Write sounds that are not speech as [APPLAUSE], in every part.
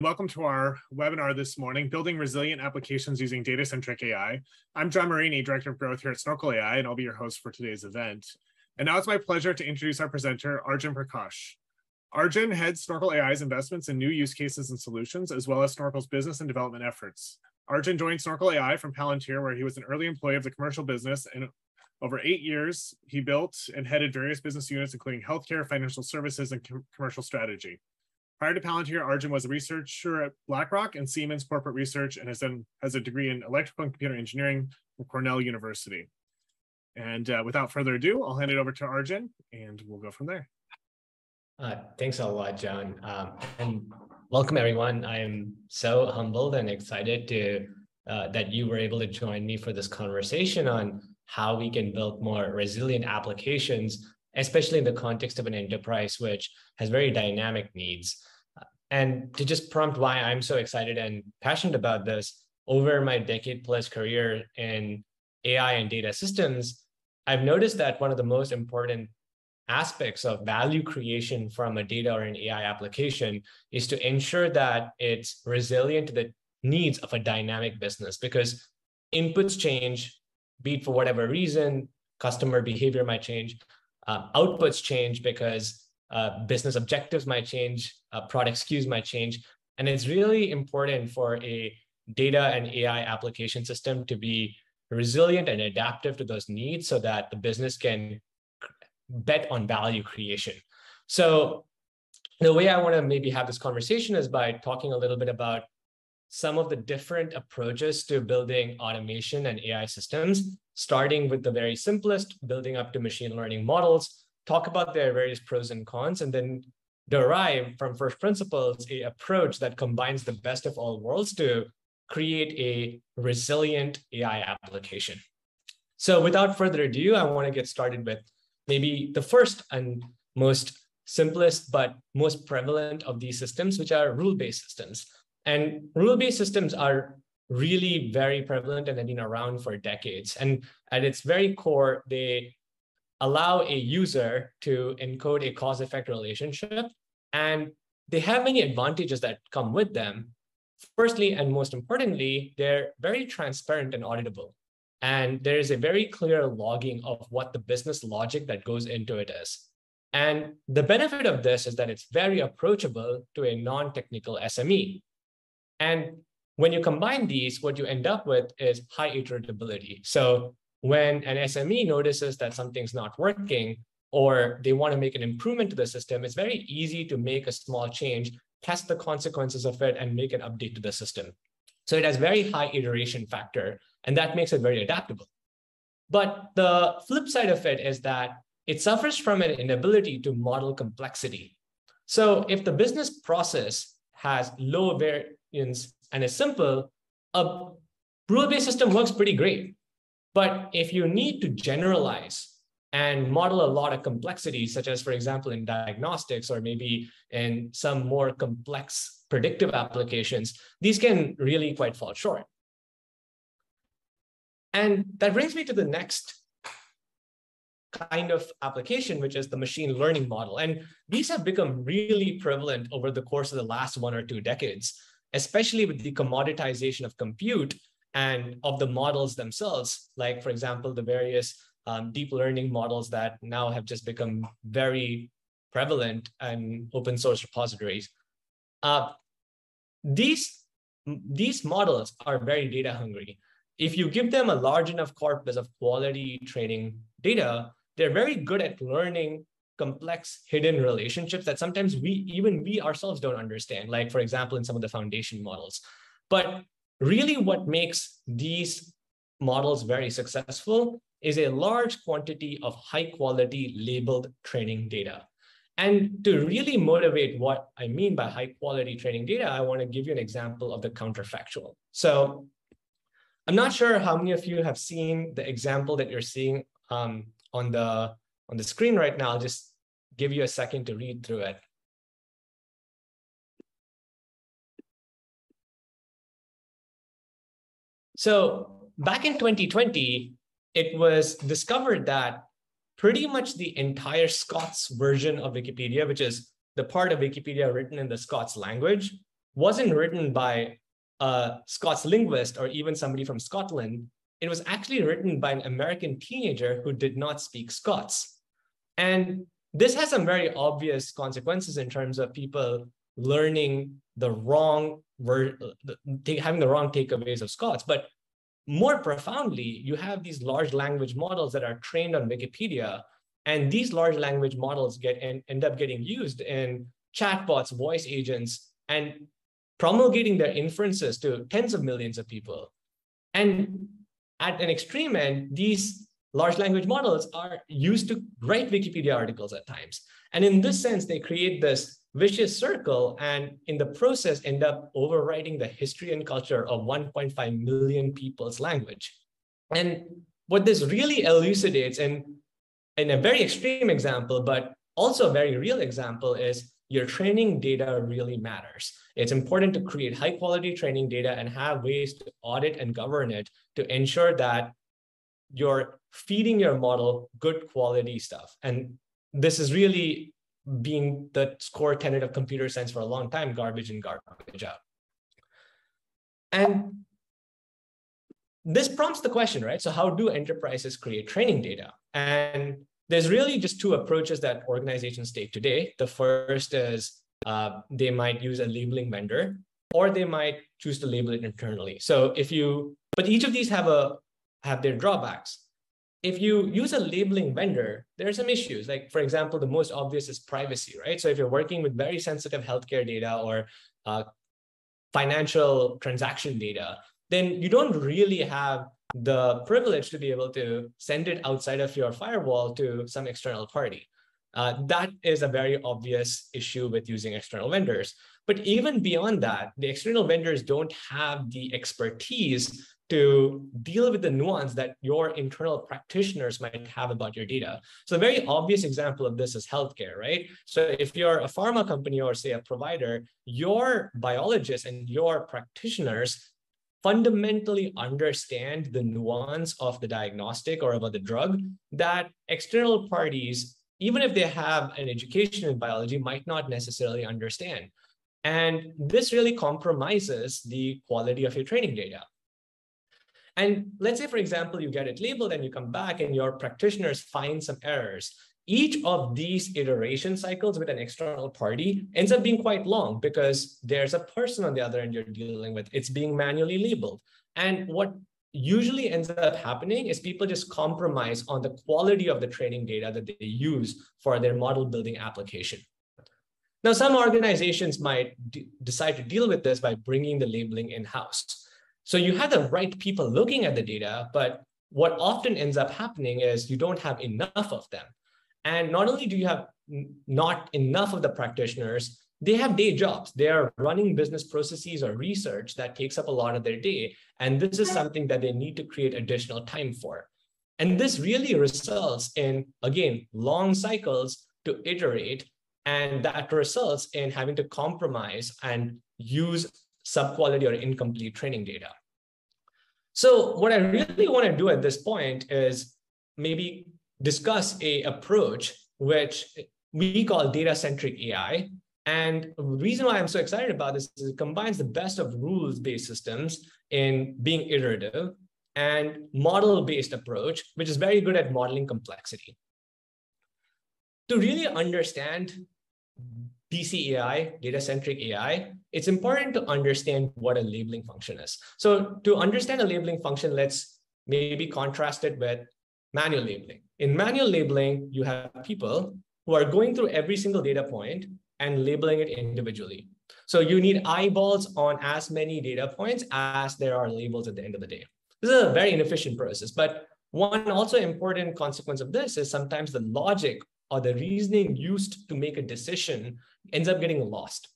Welcome to our webinar this morning, Building Resilient Applications Using Data-Centric AI. I'm John Marini, Director of Growth here at Snorkel AI, and I'll be your host for today's event. And now it's my pleasure to introduce our presenter, Arjun Prakash. Arjun heads Snorkel AI's investments in new use cases and solutions, as well as Snorkel's business and development efforts. Arjun joined Snorkel AI from Palantir, where he was an early employee of the commercial business. And over eight years, he built and headed various business units, including healthcare, financial services, and com commercial strategy. Prior to Palantir, Arjun was a researcher at BlackRock and Siemens Corporate Research and has, done, has a degree in electrical and computer engineering from Cornell University. And uh, without further ado, I'll hand it over to Arjun and we'll go from there. Uh, thanks a lot, John. Um, and welcome, everyone. I am so humbled and excited to uh, that you were able to join me for this conversation on how we can build more resilient applications especially in the context of an enterprise which has very dynamic needs. And to just prompt why I'm so excited and passionate about this, over my decade plus career in AI and data systems, I've noticed that one of the most important aspects of value creation from a data or an AI application is to ensure that it's resilient to the needs of a dynamic business because inputs change, be it for whatever reason, customer behavior might change, uh, outputs change because uh, business objectives might change, uh, product SKUs might change. And it's really important for a data and AI application system to be resilient and adaptive to those needs so that the business can bet on value creation. So the way I want to maybe have this conversation is by talking a little bit about some of the different approaches to building automation and AI systems starting with the very simplest, building up to machine learning models, talk about their various pros and cons, and then derive from first principles a approach that combines the best of all worlds to create a resilient AI application. So without further ado, I want to get started with maybe the first and most simplest but most prevalent of these systems, which are rule-based systems. And rule-based systems are really very prevalent and have been around for decades. And at its very core, they allow a user to encode a cause effect relationship. And they have many advantages that come with them. Firstly, and most importantly, they're very transparent and auditable. And there is a very clear logging of what the business logic that goes into it is. And the benefit of this is that it's very approachable to a non technical SME. And when you combine these, what you end up with is high iterability. So when an SME notices that something's not working or they want to make an improvement to the system, it's very easy to make a small change, test the consequences of it, and make an update to the system. So it has very high iteration factor, and that makes it very adaptable. But the flip side of it is that it suffers from an inability to model complexity. So if the business process has low variance and is simple, a rule-based system works pretty great. But if you need to generalize and model a lot of complexity, such as, for example, in diagnostics or maybe in some more complex predictive applications, these can really quite fall short. And that brings me to the next kind of application, which is the machine learning model. And these have become really prevalent over the course of the last one or two decades especially with the commoditization of compute and of the models themselves, like, for example, the various um, deep learning models that now have just become very prevalent in open source repositories. Uh, these, these models are very data hungry. If you give them a large enough corpus of quality training data, they're very good at learning complex hidden relationships that sometimes we even we ourselves don't understand like for example in some of the foundation models but really what makes these models very successful is a large quantity of high quality labeled training data and to really motivate what i mean by high quality training data i want to give you an example of the counterfactual so i'm not sure how many of you have seen the example that you're seeing um, on the on the screen right now. I'll just give you a second to read through it. So back in 2020, it was discovered that pretty much the entire Scots version of Wikipedia, which is the part of Wikipedia written in the Scots language, wasn't written by a Scots linguist or even somebody from Scotland. It was actually written by an American teenager who did not speak Scots. And this has some very obvious consequences in terms of people learning the wrong, having the wrong takeaways of Scots. But more profoundly, you have these large language models that are trained on Wikipedia. And these large language models get and end up getting used in chatbots, voice agents, and promulgating their inferences to tens of millions of people. And at an extreme end, these large language models are used to write Wikipedia articles at times. And in this sense, they create this vicious circle and in the process end up overwriting the history and culture of 1.5 million people's language. And what this really elucidates, and in a very extreme example, but also a very real example, is your training data really matters. It's important to create high quality training data and have ways to audit and govern it to ensure that you're feeding your model good quality stuff. And this is really being the core tenet of computer science for a long time, garbage in, garbage out. And this prompts the question, right? So how do enterprises create training data? And there's really just two approaches that organizations take today. The first is uh, they might use a labeling vendor, or they might choose to label it internally. So if you, but each of these have a have their drawbacks if you use a labeling vendor, there are some issues. Like, for example, the most obvious is privacy, right? So if you're working with very sensitive healthcare data or uh, financial transaction data, then you don't really have the privilege to be able to send it outside of your firewall to some external party. Uh, that is a very obvious issue with using external vendors. But even beyond that, the external vendors don't have the expertise to deal with the nuance that your internal practitioners might have about your data. So a very obvious example of this is healthcare, right? So if you're a pharma company or say a provider, your biologists and your practitioners fundamentally understand the nuance of the diagnostic or about the drug that external parties, even if they have an education in biology, might not necessarily understand. And this really compromises the quality of your training data. And let's say, for example, you get it labeled and you come back and your practitioners find some errors. Each of these iteration cycles with an external party ends up being quite long because there's a person on the other end you're dealing with. It's being manually labeled. And what usually ends up happening is people just compromise on the quality of the training data that they use for their model building application. Now, some organizations might decide to deal with this by bringing the labeling in-house. So you have the right people looking at the data, but what often ends up happening is you don't have enough of them. And not only do you have not enough of the practitioners, they have day jobs. They are running business processes or research that takes up a lot of their day. And this is something that they need to create additional time for. And this really results in, again, long cycles to iterate. And that results in having to compromise and use subquality or incomplete training data. So what I really want to do at this point is maybe discuss a approach which we call data-centric AI. And the reason why I'm so excited about this is it combines the best of rules-based systems in being iterative and model-based approach, which is very good at modeling complexity. To really understand DCAI, data-centric AI, it's important to understand what a labeling function is. So to understand a labeling function, let's maybe contrast it with manual labeling. In manual labeling, you have people who are going through every single data point and labeling it individually. So you need eyeballs on as many data points as there are labels at the end of the day. This is a very inefficient process, but one also important consequence of this is sometimes the logic or the reasoning used to make a decision ends up getting lost.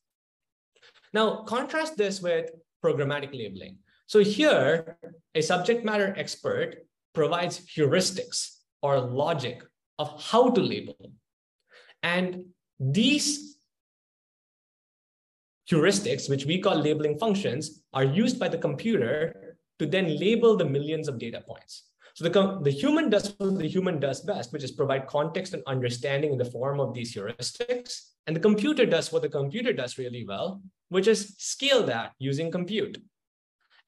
Now, contrast this with programmatic labeling. So here, a subject matter expert provides heuristics or logic of how to label. And these heuristics, which we call labeling functions, are used by the computer to then label the millions of data points. So the, the human does what the human does best, which is provide context and understanding in the form of these heuristics. And the computer does what the computer does really well, which is scale that using compute.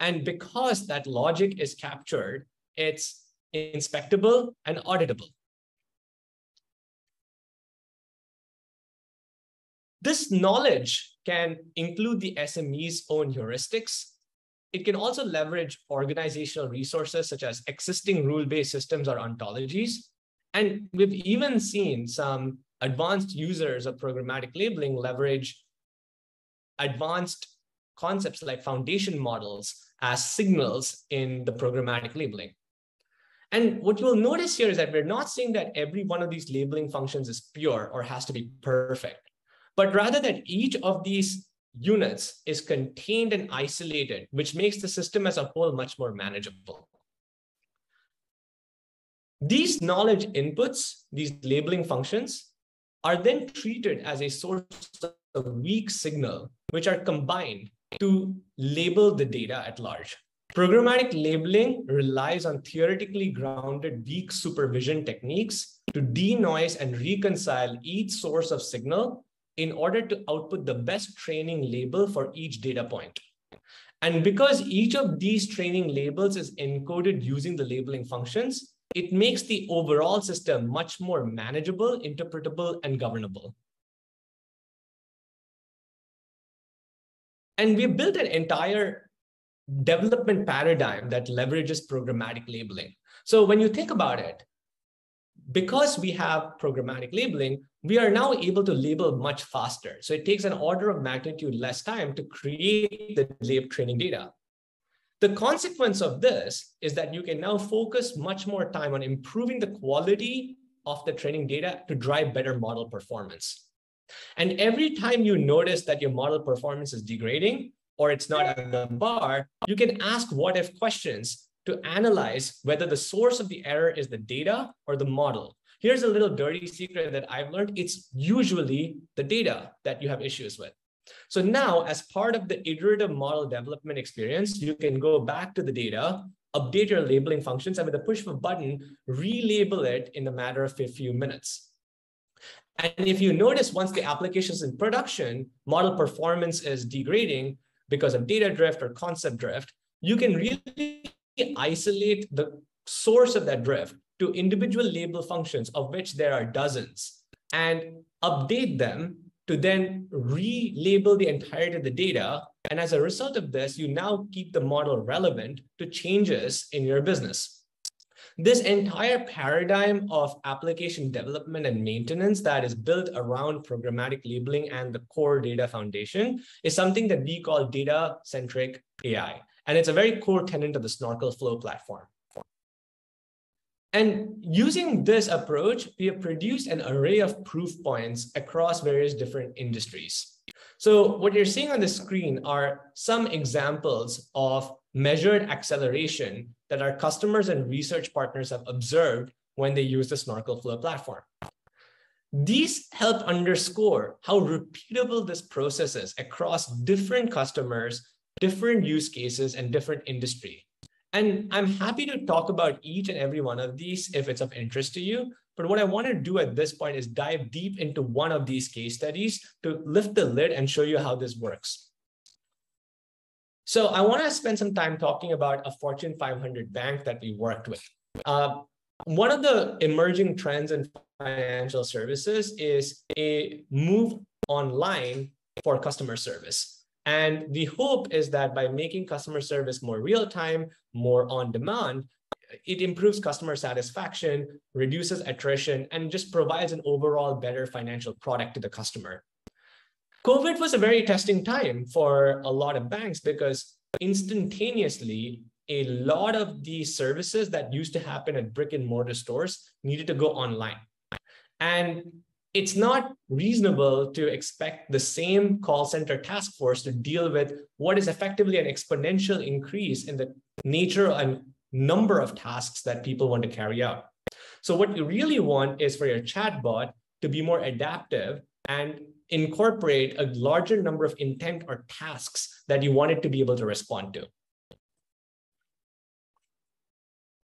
And because that logic is captured, it's inspectable and auditable. This knowledge can include the SME's own heuristics. It can also leverage organizational resources such as existing rule-based systems or ontologies. And we've even seen some advanced users of programmatic labeling leverage advanced concepts like foundation models as signals in the programmatic labeling. And what you'll notice here is that we're not saying that every one of these labeling functions is pure or has to be perfect but rather that each of these units is contained and isolated, which makes the system as a whole much more manageable. These knowledge inputs, these labeling functions, are then treated as a source of weak signal, which are combined to label the data at large. Programmatic labeling relies on theoretically grounded weak supervision techniques to denoise and reconcile each source of signal in order to output the best training label for each data point. And because each of these training labels is encoded using the labeling functions, it makes the overall system much more manageable, interpretable, and governable. And we built an entire development paradigm that leverages programmatic labeling. So when you think about it, because we have programmatic labeling, we are now able to label much faster. So it takes an order of magnitude less time to create the lab training data. The consequence of this is that you can now focus much more time on improving the quality of the training data to drive better model performance. And every time you notice that your model performance is degrading or it's not at the bar, you can ask what if questions to analyze whether the source of the error is the data or the model. Here's a little dirty secret that I've learned. It's usually the data that you have issues with. So now as part of the iterative model development experience, you can go back to the data, update your labeling functions, and with a push of a button, relabel it in a matter of a few minutes. And if you notice, once the application is in production, model performance is degrading because of data drift or concept drift, you can really isolate the source of that drift to individual label functions, of which there are dozens, and update them to then relabel the entirety of the data. And as a result of this, you now keep the model relevant to changes in your business. This entire paradigm of application development and maintenance that is built around programmatic labeling and the core data foundation is something that we call data-centric AI. And it's a very core tenet of the Snorkel Flow platform. And using this approach, we have produced an array of proof points across various different industries. So what you're seeing on the screen are some examples of measured acceleration that our customers and research partners have observed when they use the Snorkel Flow platform. These help underscore how repeatable this process is across different customers different use cases and different industry. And I'm happy to talk about each and every one of these if it's of interest to you. But what I want to do at this point is dive deep into one of these case studies to lift the lid and show you how this works. So I want to spend some time talking about a Fortune 500 bank that we worked with. Uh, one of the emerging trends in financial services is a move online for customer service. And the hope is that by making customer service more real time, more on demand, it improves customer satisfaction, reduces attrition, and just provides an overall better financial product to the customer. COVID was a very testing time for a lot of banks because instantaneously, a lot of these services that used to happen at brick and mortar stores needed to go online. And it's not reasonable to expect the same call center task force to deal with what is effectively an exponential increase in the nature and number of tasks that people want to carry out. So what you really want is for your chatbot to be more adaptive and incorporate a larger number of intent or tasks that you want it to be able to respond to.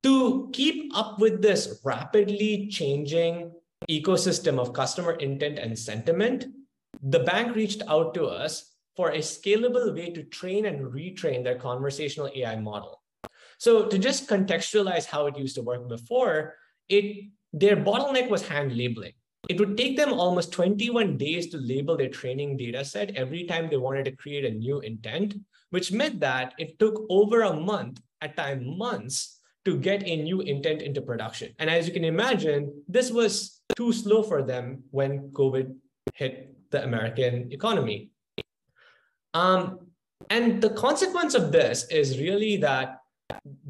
To keep up with this rapidly changing ecosystem of customer intent and sentiment, the bank reached out to us for a scalable way to train and retrain their conversational AI model. So to just contextualize how it used to work before, it their bottleneck was hand labeling. It would take them almost 21 days to label their training data set every time they wanted to create a new intent, which meant that it took over a month, at time months, to get a new intent into production. And as you can imagine, this was too slow for them when COVID hit the American economy. Um, and the consequence of this is really that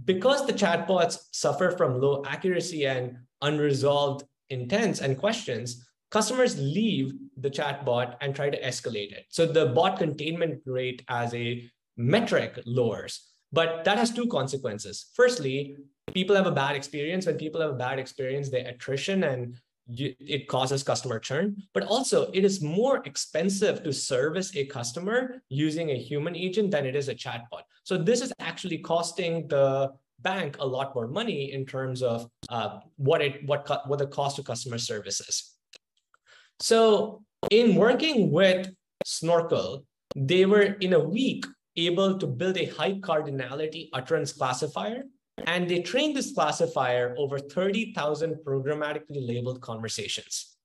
because the chatbots suffer from low accuracy and unresolved intents and questions, customers leave the chatbot and try to escalate it. So the bot containment rate as a metric lowers. But that has two consequences. Firstly, people have a bad experience. When people have a bad experience, they attrition and it causes customer churn. But also, it is more expensive to service a customer using a human agent than it is a chatbot. So this is actually costing the bank a lot more money in terms of uh, what it what what the cost of customer service is. So in working with Snorkel, they were in a week able to build a high cardinality utterance classifier. And they trained this classifier over 30,000 programmatically labeled conversations.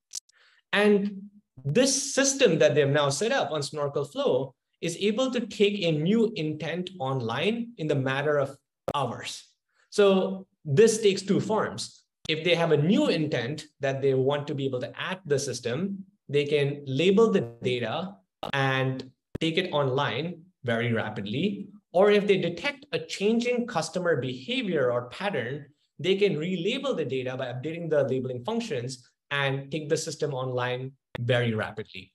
And this system that they've now set up on Snorkel Flow is able to take a new intent online in the matter of hours. So this takes two forms. If they have a new intent that they want to be able to add the system, they can label the data and take it online very rapidly. Or if they detect a changing customer behavior or pattern, they can relabel the data by updating the labeling functions and take the system online very rapidly.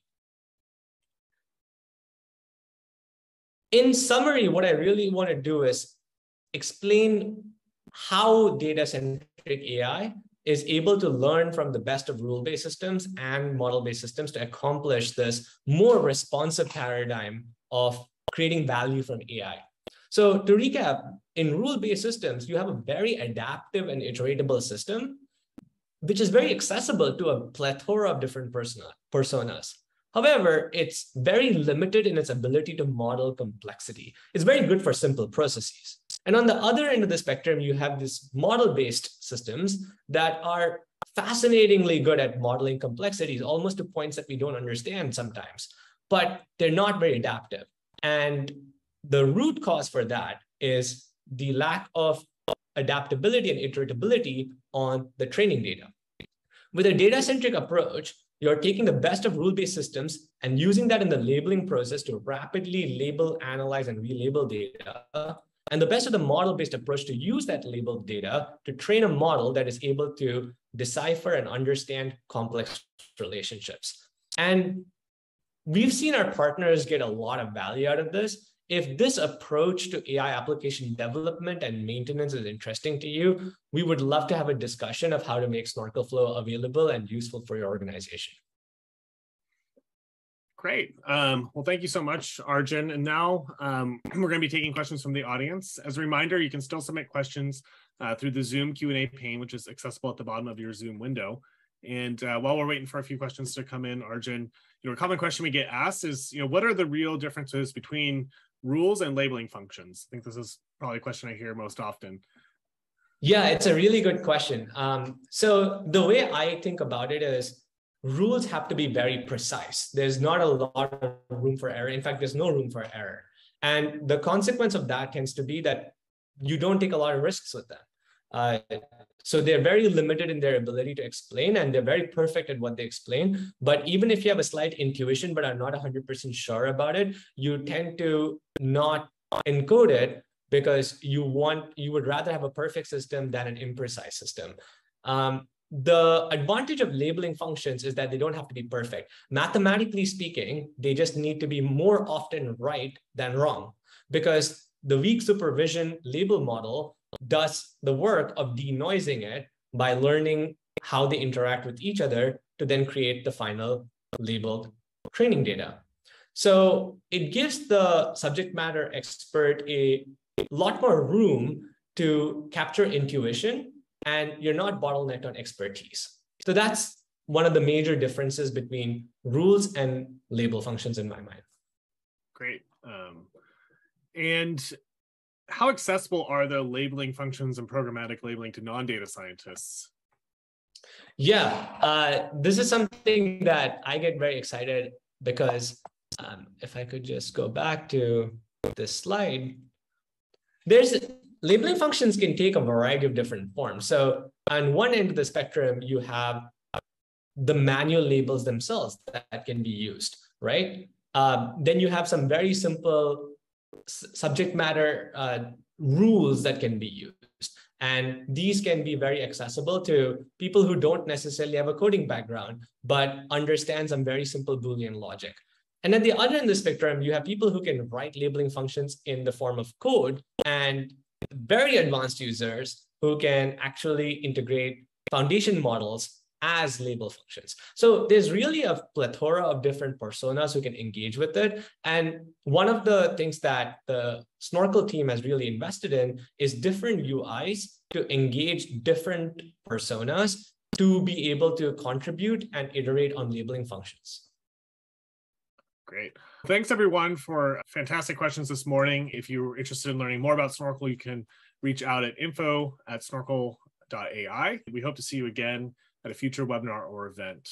In summary, what I really want to do is explain how data-centric AI is able to learn from the best of rule-based systems and model-based systems to accomplish this more responsive paradigm of creating value from AI. So to recap, in rule-based systems, you have a very adaptive and iteratable system, which is very accessible to a plethora of different persona, personas. However, it's very limited in its ability to model complexity. It's very good for simple processes. And on the other end of the spectrum, you have these model-based systems that are fascinatingly good at modeling complexities, almost to points that we don't understand sometimes, but they're not very adaptive. And the root cause for that is the lack of adaptability and iteratability on the training data. With a data-centric approach, you're taking the best of rule-based systems and using that in the labeling process to rapidly label, analyze, and relabel data and the best of the model-based approach to use that labeled data to train a model that is able to decipher and understand complex relationships. And we've seen our partners get a lot of value out of this. If this approach to AI application development and maintenance is interesting to you, we would love to have a discussion of how to make Snorkel Flow available and useful for your organization. Great. Um, well, thank you so much, Arjun. And now um, [CLEARS THROAT] we're going to be taking questions from the audience. As a reminder, you can still submit questions uh, through the Zoom Q&A pane, which is accessible at the bottom of your Zoom window. And uh, while we're waiting for a few questions to come in, Arjun, you know, a common question we get asked is, you know, what are the real differences between rules and labeling functions? I think this is probably a question I hear most often. Yeah, it's a really good question. Um, so the way I think about it is rules have to be very precise. There's not a lot of room for error. In fact, there's no room for error. And the consequence of that tends to be that you don't take a lot of risks with them. Uh, so they're very limited in their ability to explain and they're very perfect at what they explain. But even if you have a slight intuition, but are not 100% sure about it, you tend to not encode it because you want, you would rather have a perfect system than an imprecise system. Um, the advantage of labeling functions is that they don't have to be perfect. Mathematically speaking, they just need to be more often right than wrong because the weak supervision label model does the work of denoising it by learning how they interact with each other to then create the final labeled training data. So it gives the subject matter expert a lot more room to capture intuition and you're not bottlenecked on expertise. So that's one of the major differences between rules and label functions in my mind. Great. Um, and how accessible are the labeling functions and programmatic labeling to non-data scientists? Yeah, uh, this is something that I get very excited because um, if I could just go back to this slide, there's labeling functions can take a variety of different forms. So on one end of the spectrum, you have the manual labels themselves that can be used, right? Um, then you have some very simple subject matter uh, rules that can be used. And these can be very accessible to people who don't necessarily have a coding background, but understand some very simple Boolean logic. And at the other end of the spectrum, you have people who can write labeling functions in the form of code and very advanced users who can actually integrate foundation models as label functions. So there's really a plethora of different personas who can engage with it. And one of the things that the Snorkel team has really invested in is different UIs to engage different personas to be able to contribute and iterate on labeling functions. Great. Thanks everyone for fantastic questions this morning. If you're interested in learning more about Snorkel, you can reach out at info at snorkel.ai. We hope to see you again at a future webinar or event.